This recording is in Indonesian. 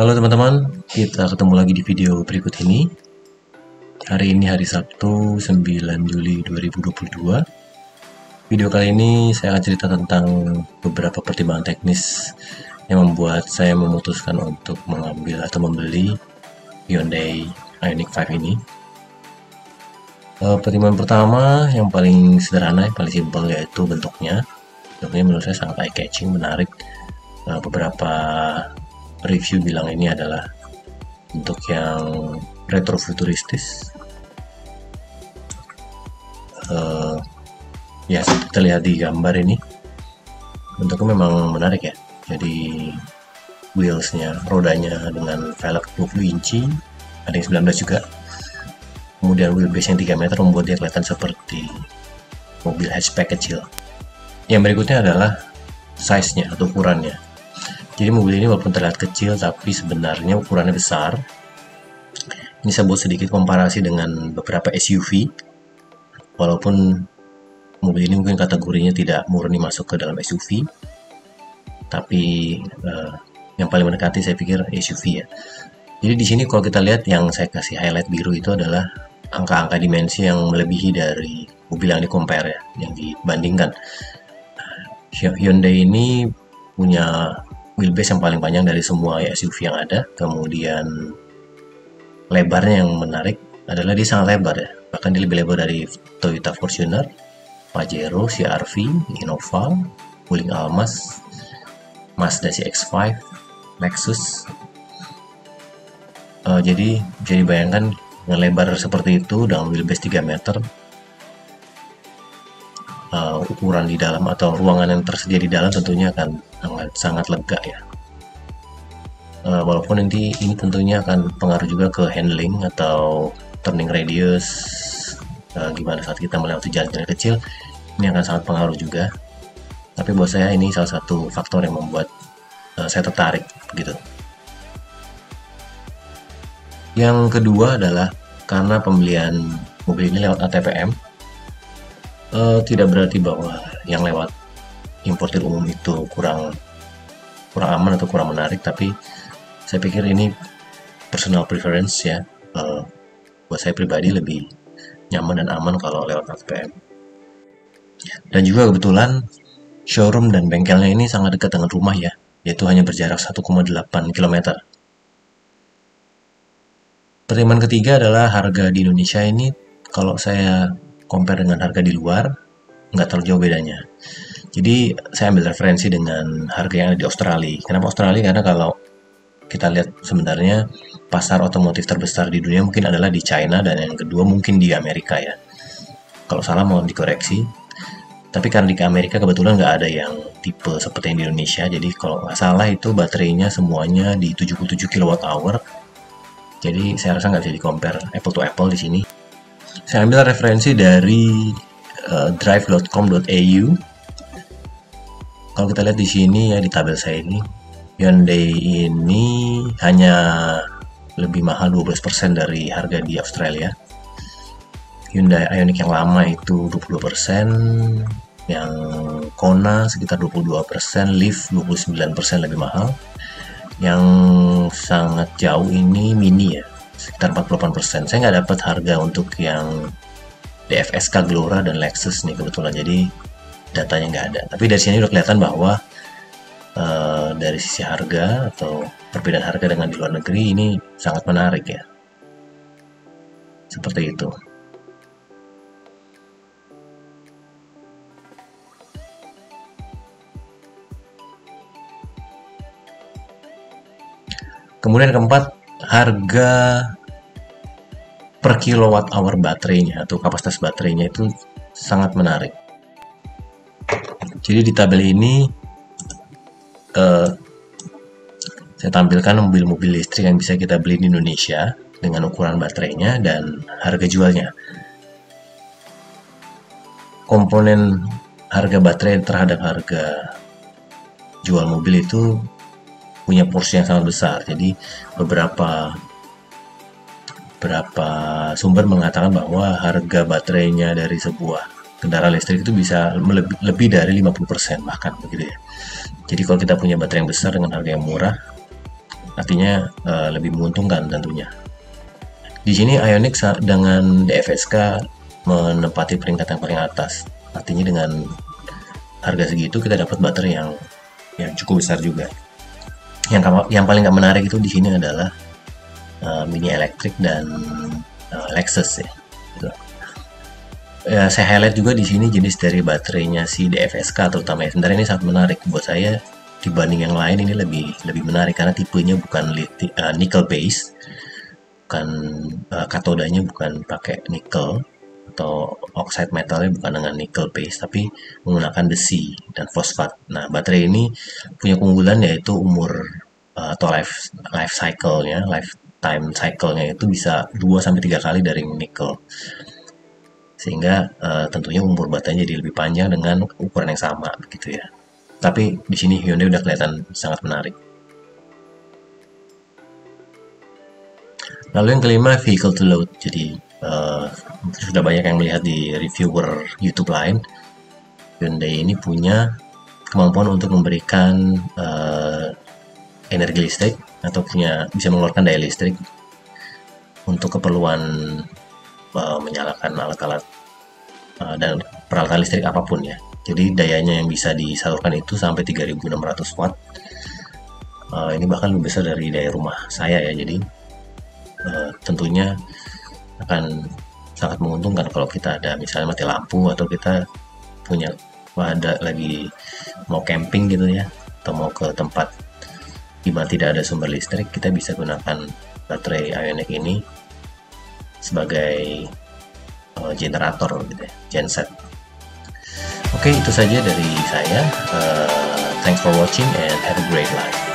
Halo teman-teman, kita ketemu lagi di video berikut ini. Hari ini hari Sabtu 9 Juli 2022. Video kali ini saya akan cerita tentang beberapa pertimbangan teknis yang membuat saya memutuskan untuk mengambil atau membeli Hyundai Ioniq 5 ini. Uh, pertimbangan pertama yang paling sederhana, yang paling simpel yaitu bentuknya. Bentuknya menurut saya sangat eye catching, menarik. Uh, beberapa review bilang ini adalah untuk yang retrofuturistis. Uh, ya kita lihat di gambar ini bentuknya memang menarik ya. Jadi wheelsnya rodanya dengan velg 20 inci ada yang 19 juga. Kemudian wheelbase yang 3 meter membuat dia kelihatan seperti mobil hatchback kecil. Yang berikutnya adalah size nya atau ukurannya jadi mobil ini walaupun terlihat kecil tapi sebenarnya ukurannya besar. Ini saya buat sedikit komparasi dengan beberapa SUV. Walaupun mobil ini mungkin kategorinya tidak murni masuk ke dalam SUV. Tapi uh, yang paling mendekati saya pikir SUV ya. Jadi di sini kalau kita lihat yang saya kasih highlight biru itu adalah angka-angka dimensi yang melebihi dari mobil yang di compare ya, yang dibandingkan. Hyundai ini punya wheelbase yang paling panjang dari semua SUV yang ada kemudian lebarnya yang menarik adalah dia sangat lebar ya bahkan dia lebih lebar dari Toyota Fortuner Pajero, CRV, Innova, Wuling Almas, Mazda CX-5, Lexus. Uh, jadi bisa dibayangkan dengan lebar seperti itu dengan wheelbase 3 meter uh, ukuran di dalam atau ruangan yang tersedia di dalam tentunya akan sangat sangat lega ya. Uh, walaupun nanti ini tentunya akan pengaruh juga ke handling atau turning radius uh, gimana saat kita melewati jalan-jalan kecil ini akan sangat pengaruh juga. Tapi buat saya ini salah satu faktor yang membuat uh, saya tertarik begitu. Yang kedua adalah karena pembelian mobil ini lewat ATPM uh, tidak berarti bahwa yang lewat importir umum itu kurang kurang aman atau kurang menarik tapi saya pikir ini personal preference ya. Uh, buat saya pribadi lebih nyaman dan aman kalau lewat ATPM dan juga kebetulan showroom dan bengkelnya ini sangat dekat dengan rumah ya yaitu hanya berjarak 1,8 km pertimbangan ketiga adalah harga di Indonesia ini kalau saya compare dengan harga di luar nggak terlalu jauh bedanya. Jadi saya ambil referensi dengan harga yang ada di Australia. Kenapa Australia? Karena kalau kita lihat sebenarnya pasar otomotif terbesar di dunia mungkin adalah di China dan yang kedua mungkin di Amerika ya. Kalau salah mau dikoreksi. Tapi karena di Amerika kebetulan nggak ada yang tipe seperti yang di Indonesia jadi kalau nggak salah itu baterainya semuanya di 77 kWh jadi saya rasa nggak bisa di compare apple to apple di sini saya ambil referensi dari uh, drive.com.au. Kalau kita lihat di sini ya di tabel saya ini, Hyundai ini hanya lebih mahal 12% dari harga di Australia. Hyundai Ioniq yang lama itu 22%, yang Kona sekitar 22%, Leaf 29% lebih mahal. Yang sangat jauh ini Mini ya, sekitar 48%. Saya nggak dapat harga untuk yang DFSK Glora dan Lexus nih kebetulan. Jadi datanya nggak ada. Tapi dari sini udah kelihatan bahwa uh, dari sisi harga atau perbedaan harga dengan di luar negeri ini sangat menarik ya. Seperti itu. Kemudian keempat, harga per kilowatt hour baterainya atau kapasitas baterainya itu sangat menarik. Jadi di tabel ini uh, saya tampilkan mobil-mobil listrik yang bisa kita beli di Indonesia dengan ukuran baterainya dan harga jualnya. Komponen harga baterai terhadap harga jual mobil itu punya porsi yang sangat besar. Jadi beberapa beberapa sumber mengatakan bahwa harga baterainya dari sebuah kendaraan listrik itu bisa lebih, lebih dari 50% bahkan begitu ya. Jadi kalau kita punya baterai yang besar dengan harga yang murah, artinya uh, lebih menguntungkan tentunya. Di sini Ioniq dengan DFSK menempati peringkat yang paling atas. Artinya dengan harga segitu kita dapat baterai yang yang cukup besar juga. Yang yang paling nggak menarik itu di sini adalah uh, mini elektrik dan uh, Lexus ya. Gitu. Ya, saya highlight juga di sini jenis dari baterainya si DFSK terutama ya. Sebenarnya ini sangat menarik buat saya dibanding yang lain ini lebih lebih menarik karena tipenya bukan uh, nickel base bukan uh, katodanya bukan pakai nickel atau oxide metalnya bukan dengan nickel base tapi menggunakan besi dan fosfat. Nah, baterai ini punya keunggulan yaitu umur uh, atau life life cycle-nya, lifetime cycle-nya itu bisa 2 sampai 3 kali dari nickel. Sehingga uh, tentunya umur baterainya jadi lebih panjang dengan ukuran yang sama begitu ya. Tapi di sini Hyundai udah kelihatan sangat menarik. Lalu yang kelima vehicle to load. Jadi uh, sudah banyak yang melihat di reviewer YouTube lain. Hyundai ini punya kemampuan untuk memberikan uh, energi listrik atau punya bisa mengeluarkan daya listrik untuk keperluan uh, menyalakan alat-alat uh, dan peralatan listrik apa pun ya. Jadi dayanya yang bisa disalurkan itu sampai 3600 watt. Uh, ini bahkan lebih besar dari daya rumah saya ya. Jadi uh, tentunya akan sangat menguntungkan kalau kita ada misalnya mati lampu atau kita punya ada lagi mau camping gitu ya atau mau ke tempat di mana tidak ada sumber listrik kita bisa gunakan baterai Ioniq ini sebagai uh, generator gitu ya, genset Oke, itu saja dari saya. Uh, thanks for watching and have a great life.